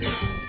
Yeah.